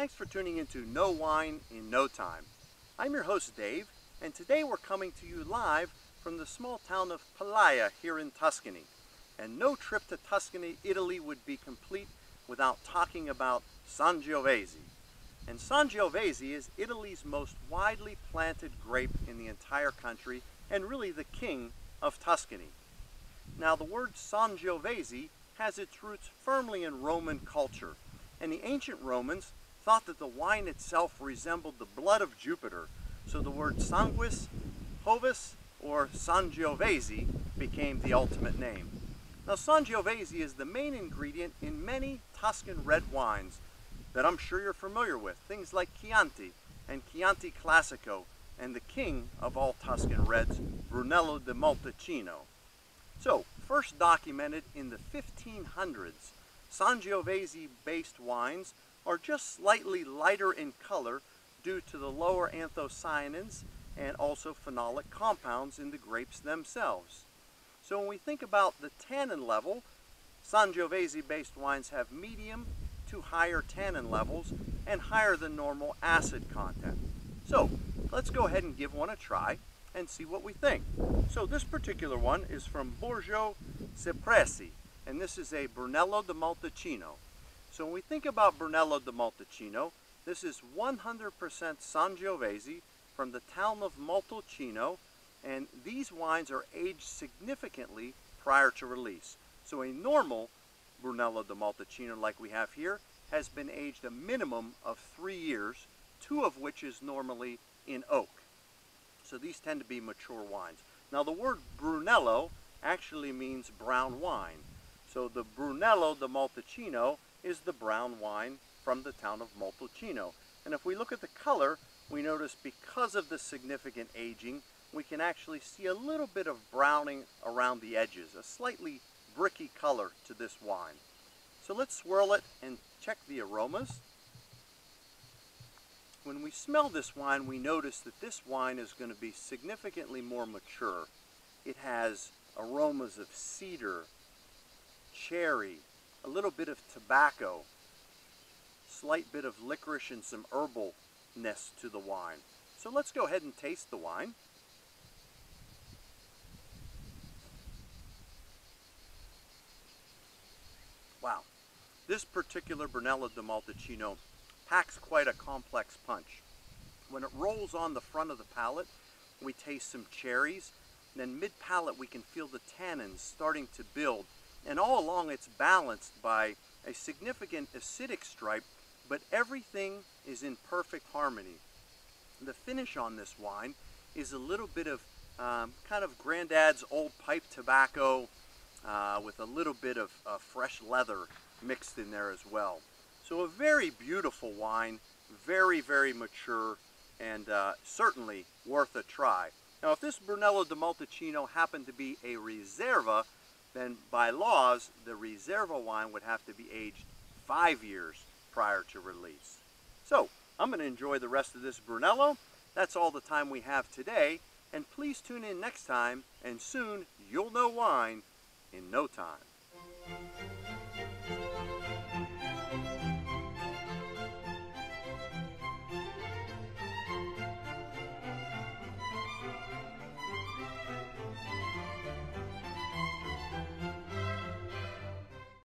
Thanks for tuning into Know Wine in No Time. I'm your host Dave, and today we're coming to you live from the small town of Palaia here in Tuscany. And no trip to Tuscany, Italy would be complete without talking about Sangiovese. And Sangiovese is Italy's most widely planted grape in the entire country and really the king of Tuscany. Now the word Sangiovese has its roots firmly in Roman culture, and the ancient Romans thought that the wine itself resembled the blood of Jupiter, so the word sanguis, Jovis, or Sangiovese became the ultimate name. Now Sangiovese is the main ingredient in many Tuscan red wines that I'm sure you're familiar with, things like Chianti and Chianti Classico, and the king of all Tuscan reds, Brunello di Montalcino. So, first documented in the 1500s, Sangiovese-based wines are just slightly lighter in color due to the lower anthocyanins and also phenolic compounds in the grapes themselves. So when we think about the tannin level, Sangiovese-based wines have medium to higher tannin levels and higher than normal acid content. So let's go ahead and give one a try and see what we think. So this particular one is from Borgo Cipresi, and this is a Brunello di Montalcino. So when we think about Brunello di Montalcino, this is 100% Sangiovese from the town of Montalcino, and these wines are aged significantly prior to release. So a normal Brunello di Montalcino like we have here has been aged a minimum of three years, two of which is normally in oak. So these tend to be mature wines. Now the word Brunello actually means brown wine. So the Brunello di Montalcino is the brown wine from the town of Montalcino. And if we look at the color, we notice because of the significant aging, we can actually see a little bit of browning around the edges, a slightly bricky color to this wine. So let's swirl it and check the aromas. When we smell this wine, we notice that this wine is going to be significantly more mature. It has aromas of cedar, cherry, a little bit of tobacco, slight bit of licorice and some herbalness to the wine. So let's go ahead and taste the wine. Wow, this particular Brunello di Montalcino packs quite a complex punch. When it rolls on the front of the palate, we taste some cherries, and then mid-palate we can feel the tannins starting to build and all along it's balanced by a significant acidic stripe, but everything is in perfect harmony. The finish on this wine is a little bit of um, kind of granddad's old pipe tobacco uh, with a little bit of uh, fresh leather mixed in there as well. So a very beautiful wine, very, very mature, and uh, certainly worth a try. Now if this Brunello di Montalcino happened to be a Riserva, then by laws, the Riserva wine would have to be aged five years prior to release. So, I'm going to enjoy the rest of this Brunello. That's all the time we have today, and please tune in next time, and soon you'll know wine in no time.